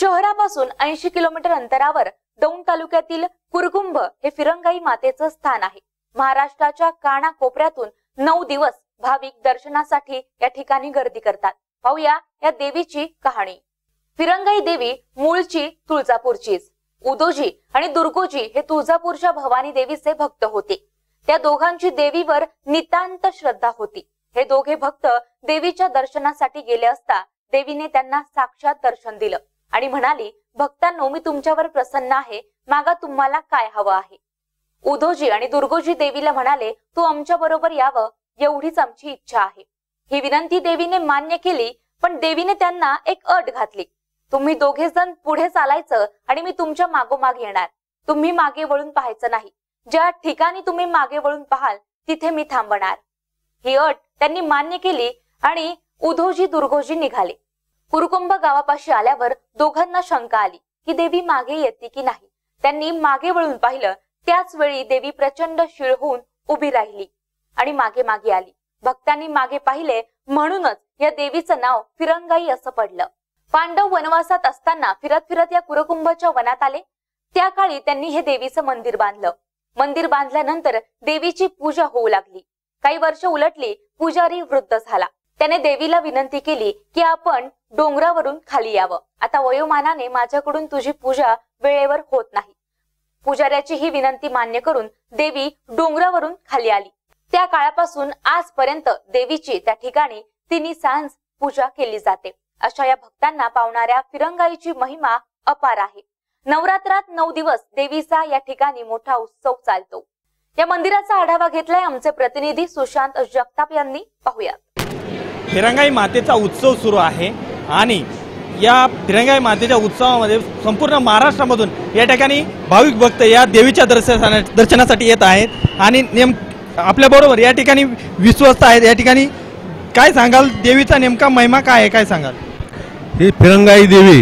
शहरापासून ऐंशी किलोमीटर अंतरावर दौंड तालुक्यातील कुरगुंभ हे फिरंगाई मातेचं स्थान आहे. महाराष्ट्राच्या काना कोपऱ्यातून नऊ दिवस भाविक दर्शनासाठी या ठिकाणी गर्दी करतात. पाहूया या देवीची कहाणी. फिरंगाई देवी मूळची तुळजापूरचीच. उदोजी आणि दुर्गोजी हे तुळजापूरच्या भवानी देवीचे भक्त होते. त्या दोघांची देवीवर नितांत श्रद्धा होती. हे दोघे भक्त देवीच्या दर्शनासाठी गेले असता देवीने त्यांना साक्षात दर्शन दिलं. आणि म्हणाली भक्तांनो मी तुमच्यावर प्रसन्न आहे. मागा तुम्हाला काय हवं आहे? उदोजी आणि दुर्गोजी देवीला म्हणाले तू आमच्या बरोबर यावं. एवढीच आमची इच्छा आहे. ही विनंती देवीने मान्य केली पण देवीने त्यांना एक अट घातली. तुम्ही दोघे जण पुढे चालायचं आणि मी तुमच्या मागोमाग येणार. तुम्ही मागे वळून पाहायचं नाही. ज्या ठिकाणी तुम्ही मागे वळून पाहाल तिथे मी थांबणार. ही अट त्यांनी मान्य केली आणि उधोजी दुर्गोजी निघाले. कुरुकुंभ गावापाशी आल्यावर दोघांना शंका आली की देवी मागे येते की नाही. त्यांनी मागे वळून पाहिलं त्याच वेळी देवी प्रचंड शिळ होऊन उभी राहिली आणि मागे मागे आली. भक्तांनी मागे पाहिले म्हणूनच या देवीचं नाव फिरंगाई असं पडलं. पांडव वनवासात असताना फिरत फिरत या कुरकुंभच्या वनात आले. त्या काळी त्यांनी हे देवीचं मंदिर बांधलं. मंदिर बांधल्यानंतर देवीची पूजा होऊ लागली. काही वर्ष उलटली पुजारी वृद्ध झाला. त्याने देवीला विनंती केली की आपण डोंगरावरून खाली यावं. आता वयोमानाने माझ्याकडून तुझी पूजा वेळेवर होत नाही. पुजाऱ्याची ही विनंती मान्य करून देवी डोंगरावरून खाली आली. त्या काळापासून आजपर्यंत देवीची त्या ठिकाणी तिन्ही सांज पूजा केली जाते. अशा या भक्तांना पावणाऱ्या फिरंगाईची महिमा अपार आहे. नवरात्रात नऊ दिवस देवीचा या ठिकाणी मोठा उत्सव चालतो. या मंदिराचा आढावा घेतलाय आमचे प्रतिनिधी सुशांत जगताप यांनी. पाहूयात. फिरंगाई मातेचा उत्सव सुरू आहे आणि या फिरंगाई मातेच्या उत्सवामध्ये संपूर्ण महाराष्ट्रामधून या ठिकाणी भाविक भक्त या देवीच्या दर्शना दर्शनासाठी येत आहेत. आणि नेम आपल्याबरोबर या ठिकाणी विश्वस्त आहेत. या ठिकाणी काय सांगाल? देवीचा नेमका महिमा काय आहे? काय सांगाल? ही फिरंगाई देवी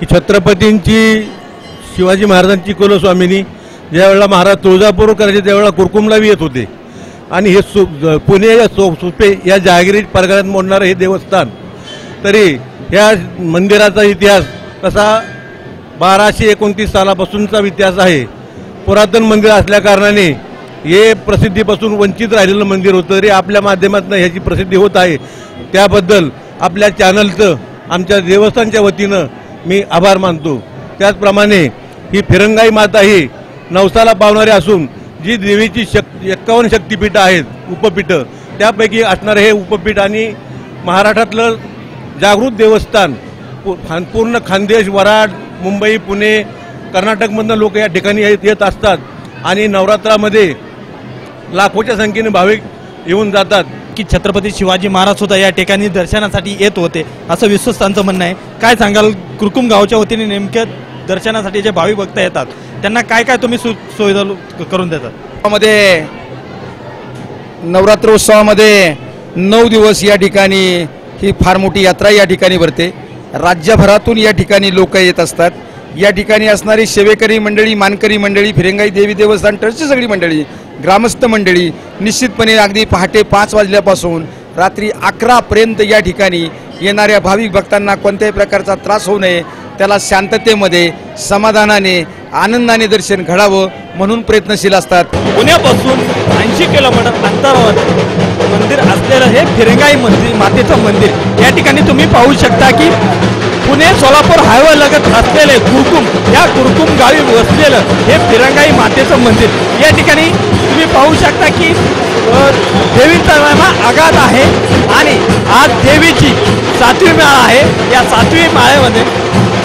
ही छत्रपतींची शिवाजी महाराजांची कुलस्वामिनी ज्यावेळेला महाराज तुळजापूर करायचे त्यावेळेला कुरकुमला येत होते. आणि हे सु पुणे या सो सुपे या जहागिरी परगण्यात मोडणारं हे देवस्थान. तरी ह्या मंदिराचा इतिहास तसा बाराशे एकोणतीस सालापासूनचा इतिहास आहे. पुरातन मंदिर असल्याकारणाने हे प्रसिद्धीपासून वंचित राहिलेलं मंदिर होतं. तरी आपल्या माध्यमातून ह्याची प्रसिद्धी होत आहे. त्याबद्दल आपल्या चॅनलचं आमच्या देवस्थानच्या वतीनं मी आभार मानतो. त्याचप्रमाणे ही फिरंगाई माता ही नवसाला पावणारी असून जी देवीची शक् एक्कावन्न शक्तिपीठं आहेत उपपीठं त्यापैकी असणारं हे उपपीठ आणि महाराष्ट्रातलं जागृत देवस्थान खान- पूर्ण खानदेश वराड मुंबई पुणे कर्नाटकमधनं लोक या ठिकाणी येत येत असतात आणि नवरात्रामध्ये लाखोच्या संख्येने भाविक येऊन जातात. की छत्रपती शिवाजी महाराज सुद्धा या ठिकाणी दर्शनासाठी येत होते असं विश्वस्तांचं म्हणणं आहे. काय सांगाल कुरकुम गावच्या वतीने नेमक्या दर्शनासाठी जे भाविक भक्त येतात? त्यांना काय काय तुम्ही सु सुविधा करून देतात? मध्ये नवरात्र उत्सवामध्ये नऊ दिवस या ठिकाणी ही फार मोठी यात्रा या ठिकाणी भरते. राज्यभरातून या ठिकाणी लोक येत असतात. या ठिकाणी असणारी सेवेकरी मंडळी मानकरी मंडळी फिरंगाई देवी देवस्थान ट्रस्टची सगळी मंडळी ग्रामस्थ मंडळी निश्चितपणे अगदी पहाटे पाच वाजल्यापासून रात्री अकरापर्यंत या ठिकाणी येणाऱ्या भाविक भक्तांना कोणत्याही प्रकारचा त्रास होऊ नये. त्याला शांततेमध्ये समाधानाने आनंदाने दर्शन घडावं म्हणून प्रयत्नशील असतात. पुण्यापासून ऐंशी किलोमीटर अंतरावर मंदिर असलेलं हे फिरंगाई मंदिर मातेचं मंदिर. या ठिकाणी तुम्ही पाहू शकता की पुणे सोलापूर हायवे लगत असलेले कुरकुम या कुरकुम गावी वसलेलं हे फिरंगाई मातेचं मंदिर. या ठिकाणी तुम्ही पाहू शकता की अ, देवीचा महिमा आहे आणि आज देवीची सातवी माळ आहे. या सातवी माळेमध्ये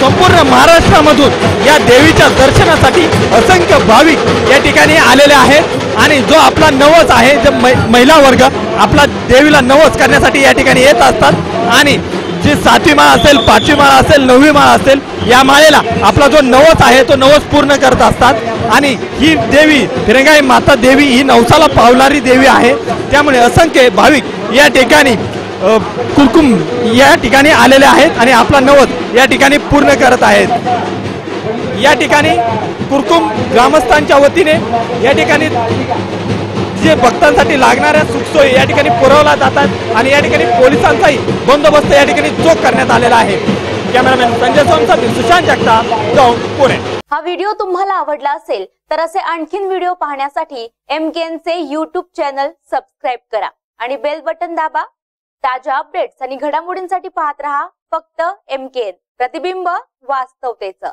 संपूर्ण महाराष्ट्रामधून या देवीच्या दर्शनासाठी असंख्य भाविक या ठिकाणी आलेले आहेत. आणि जो आपला नवस आहे जो मै- महिला वर्ग आपला देवीला नवस करण्यासाठी या ठिकाणी येत असतात. आणि जी सातवी माळ असेल पाचवी माळ असेल नववी माळ असेल या माळेला आपला जो नवस आहे तो नवस पूर्ण करत असतात. आणि ही देवी फिरंगाई माता देवी ही नवसाला पावणारी देवी आहे. त्यामुळे असंख्य भाविक या ठिकाणी अ, कुरकुम या ठिकाणी आलेले आहेत. आणि आपला नवस या ठिकाणी पूर्ण करत आहेत. या ठिकाणी कुरकुम ग्रामस्थांच्या वतीने या ठिकाणी जे भक्तांसाठी लागणाऱ्या सुखसोयी या ठिकाणी पुरवल्या जातात आणि या ठिकाणी पोलिसांचाही बंदोबस्त या ठिकाणी चोख करण्यात आलेला आहे. कॅमेरामॅन संजय सोमसाठी सुशांत जगताप जाऊन पुणे. हा व्हिडिओ तुम्हाला आवडला असेल तर असे आणखीन व्हिडिओ पाहण्यासाठी एमकेएनचे युट्यूब चॅनल सबस्क्राईब करा आणि बेल बटन दाबा. ताज्या अपडेट्स आणि घडामोडींसाठी पाहत रहा फक्त एमकेएन प्रतिबिंब वास्तवतेचं.